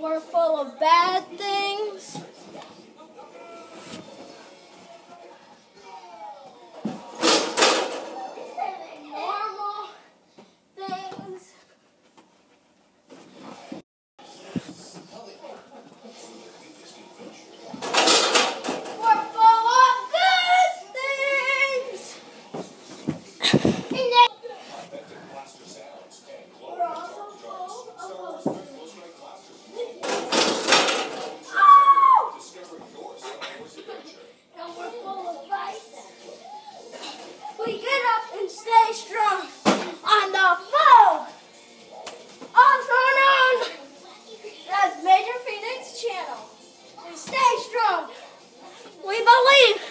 were full of bad things. we get up and stay strong on the foe. Also known as Major Phoenix Channel. We stay strong. We believe.